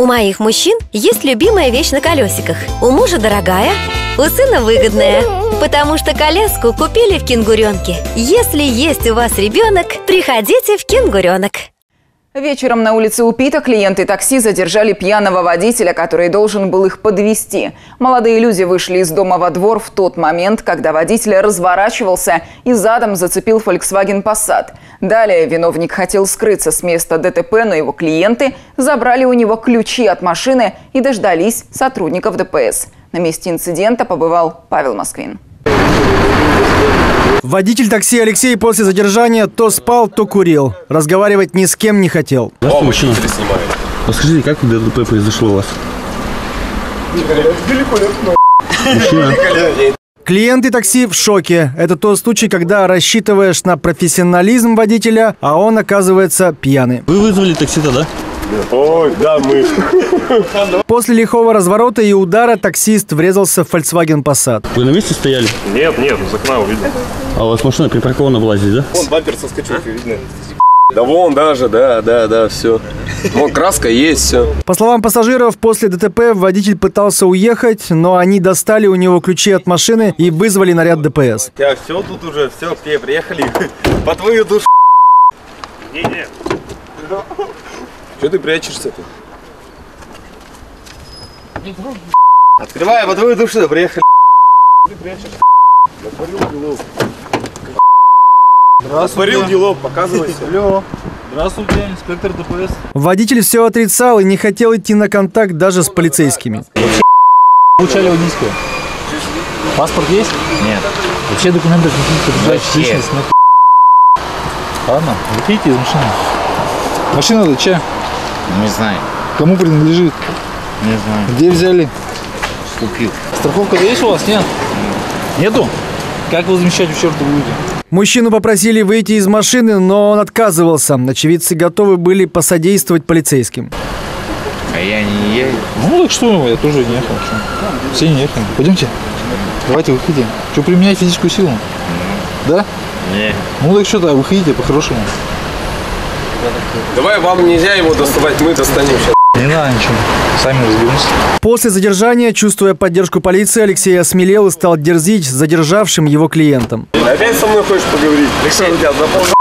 У моих мужчин есть любимая вещь на колесиках. У мужа дорогая, у сына выгодная. Потому что коляску купили в кенгуренке. Если есть у вас ребенок, приходите в кенгуренок. Вечером на улице Упита клиенты такси задержали пьяного водителя, который должен был их подвести. Молодые люди вышли из дома во двор в тот момент, когда водитель разворачивался и задом зацепил Volkswagen Passat. Далее виновник хотел скрыться с места ДТП, но его клиенты забрали у него ключи от машины и дождались сотрудников ДПС. На месте инцидента побывал Павел Москвин. Водитель такси Алексей после задержания то спал, то курил. Разговаривать ни с кем не хотел. О, мужчина. Расскажите, как ДТП произошло у вас? Мужчина. Клиенты такси в шоке. Это тот случай, когда рассчитываешь на профессионализм водителя, а он оказывается пьяный. Вы вызвали такси-то, да? Ой, да, мы. После лихого разворота и удара таксист врезался в Volkswagen Passat. Вы на месте стояли? Нет, нет, из окна увидел. А у вас машина припаркована была здесь, да? Вон бампер соскочил, видно. Да вон даже, да, да, да, все. Вон краска есть, все. По словам пассажиров, после ДТП водитель пытался уехать, но они достали у него ключи от машины и вызвали наряд ДПС. Я все тут уже, все, к тебе приехали. По твою душу. Че ты прячешься тут? Открывай, по твою душу приехали. Отворил дело, показывайся. Алло. Здравствуйте, инспектор ДПС. Водитель все отрицал и не хотел идти на контакт даже с полицейскими. Получали водительское? Паспорт есть? Нет. Вообще документы какие-то подтверждающие личность. Ладно, выходите из машины. Машина-то чья? Не знаю, Кому принадлежит? не знаю. Где взяли? Купил. Страховка-то есть у вас? Нет? Нету? Как возмещать ущерб будете? Мужчину попросили выйти из машины, но он отказывался. Очевидцы готовы были посодействовать полицейским. А я не еду. Ну так что, я тоже не ехал. что? Все не ехали. Пойдемте. Давайте выходите. Что, применять физическую силу? Да? Не. Ну так что-то, выходите по-хорошему. Давай вам нельзя его доставать, мы достанем сейчас. Не надо ничего. Сами разберемся. После задержания, чувствуя поддержку полиции, Алексей осмелел и стал дерзить задержавшим его клиентам. Опять со мной хочешь поговорить? Алексей, тебя запомнил?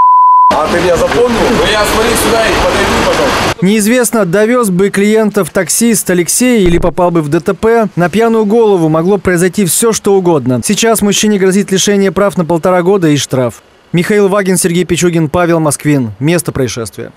А ты меня запомнил? Ну я смотри сюда и подойди, пожалуйста. Неизвестно, довез бы клиентов таксист Алексей или попал бы в ДТП. На пьяную голову могло произойти все, что угодно. Сейчас мужчине грозит лишение прав на полтора года и штраф. Михаил Вагин, Сергей Пичугин, Павел Москвин. Место происшествия.